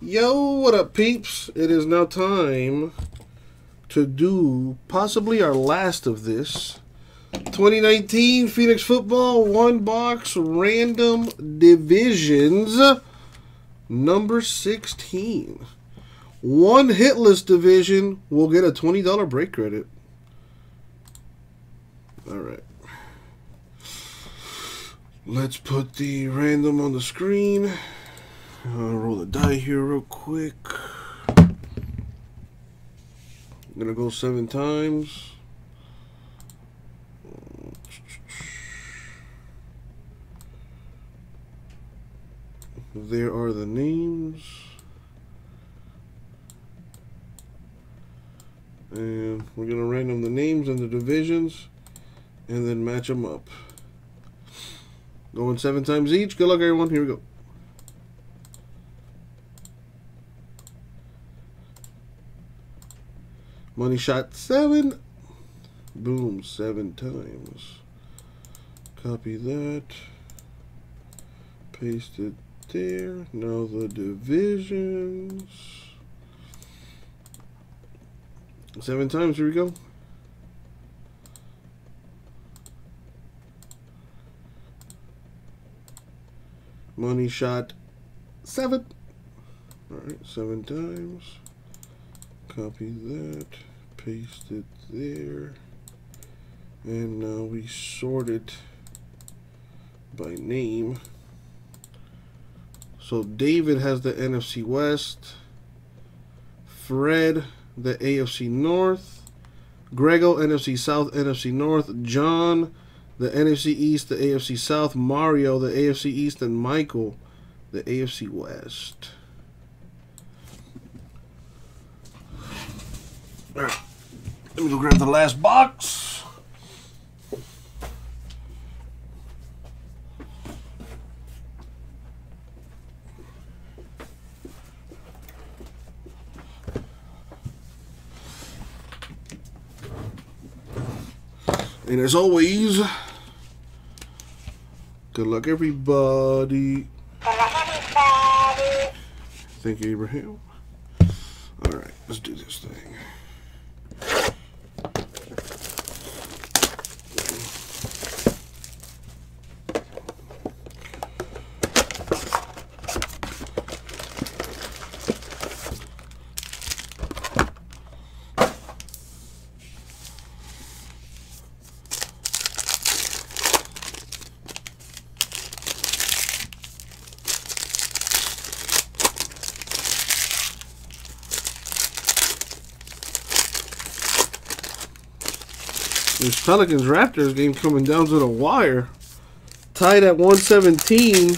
Yo, what up, peeps? It is now time to do possibly our last of this 2019 Phoenix Football One Box Random Divisions number 16. One hitless division will get a $20 break credit. All right. Let's put the random on the screen. I'll roll the die here real quick. I'm gonna go seven times. There are the names. And we're gonna random the names and the divisions and then match them up. Going seven times each. Good luck, everyone. Here we go. Money shot seven. Boom, seven times. Copy that. Paste it there. Now the divisions. Seven times, here we go. Money shot seven. Alright, seven times. Copy that. Paste it there. And now we sort it by name. So David has the NFC West. Fred, the AFC North. Grego, NFC South, NFC North. John, the NFC East, the AFC South, Mario, the AFC East, and Michael, the AFC West. Let me go grab the last box. And as always, good luck, everybody. Thank you, Abraham. All right, let's do this thing. This Pelicans Raptors game coming down to the wire. Tied at 117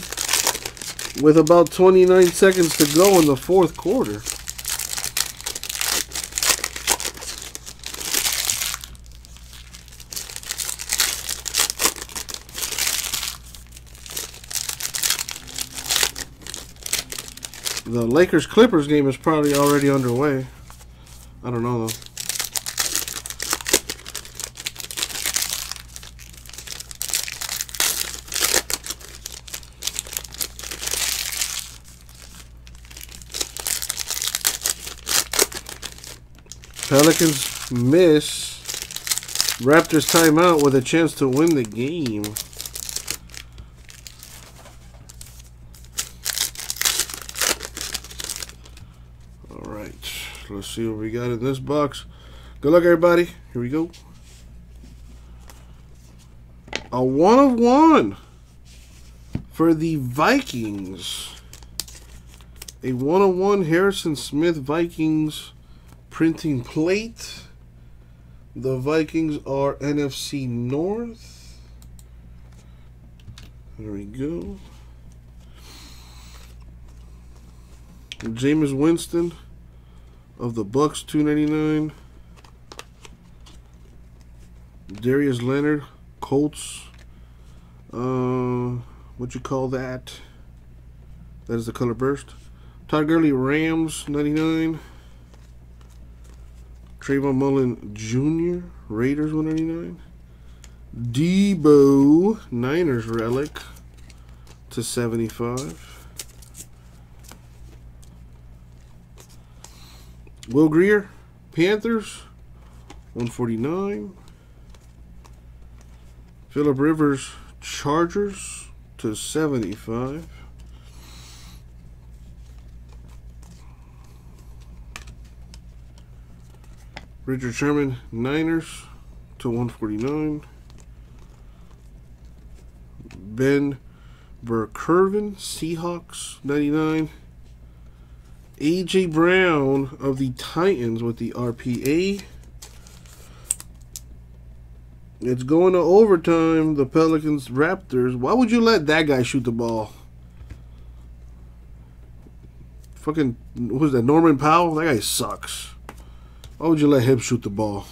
with about 29 seconds to go in the fourth quarter. The Lakers Clippers game is probably already underway. I don't know though. Pelicans miss. Raptors timeout with a chance to win the game. All right, let's see what we got in this box. Good luck, everybody. Here we go. A one of one for the Vikings. A one of one Harrison Smith Vikings printing plate. The Vikings are NFC North. There we go. Jameis Winston of the Bucks 299. Darius Leonard, Colts. Uh, what you call that? That is the color burst. Todd Gurley, Rams 99. Trayvon Mullen Jr., Raiders 199. Deebo, Niners relic to 75. Will Grier, Panthers, 149. Philip Rivers, Chargers to 75. Richard Sherman, Niners to 149. Ben Burr-Kirven, Seahawks, 99. A.J. Brown of the Titans with the RPA. It's going to overtime. The Pelicans, Raptors. Why would you let that guy shoot the ball? Fucking, was that, Norman Powell? That guy sucks. Why would you let him shoot the ball?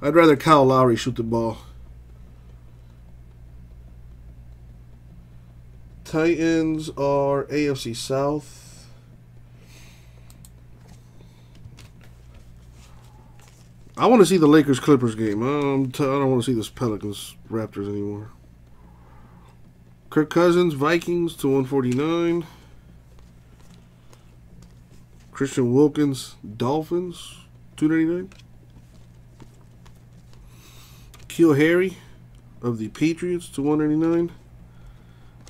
I'd rather Kyle Lowry shoot the ball. Titans are AFC South. I want to see the Lakers Clippers game. Um, t- I don't want to see this Pelicans Raptors anymore. Kirk Cousins Vikings to 149. Christian Wilkins Dolphins 299. N'Keal Harry of the Patriots to 199.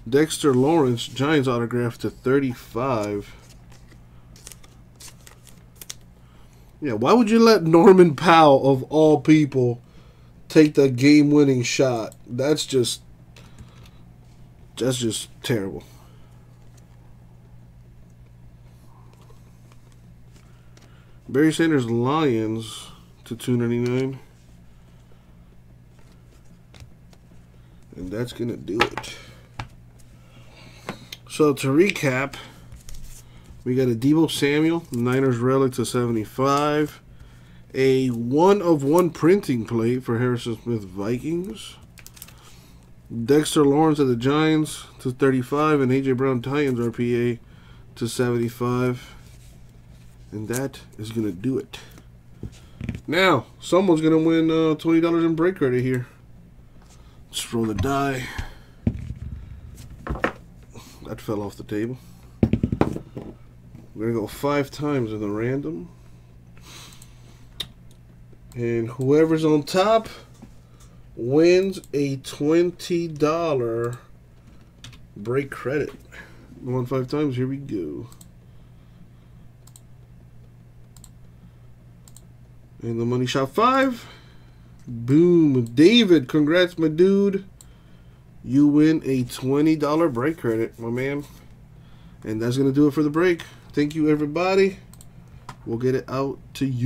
Dexter Lawrence, Giants autograph to 35. Yeah, why would you let Norman Powell, of all people, take the game winning shot? That's just. That's just terrible. Barry Sanders Lions to 299. And that's going to do it. So to recap, we got a Deebo Samuel, Niners relic to 75. A one of one printing plate for Harrison Smith Vikings. Dexter Lawrence of the Giants to 35. And A.J. Brown Titans RPA to 75. And that is going to do it. Now, someone's going to win uh, $20 in break credit here. Let's roll the die. That fell off the table. We're going to go five times in the random. And whoever's on top wins a $20 break credit. One five times. Here we go. And the money shot five. Boom. David, congrats, my dude. You win a $20 break credit, my man. And that's going to do it for the break. Thank you, everybody. We'll get it out to you.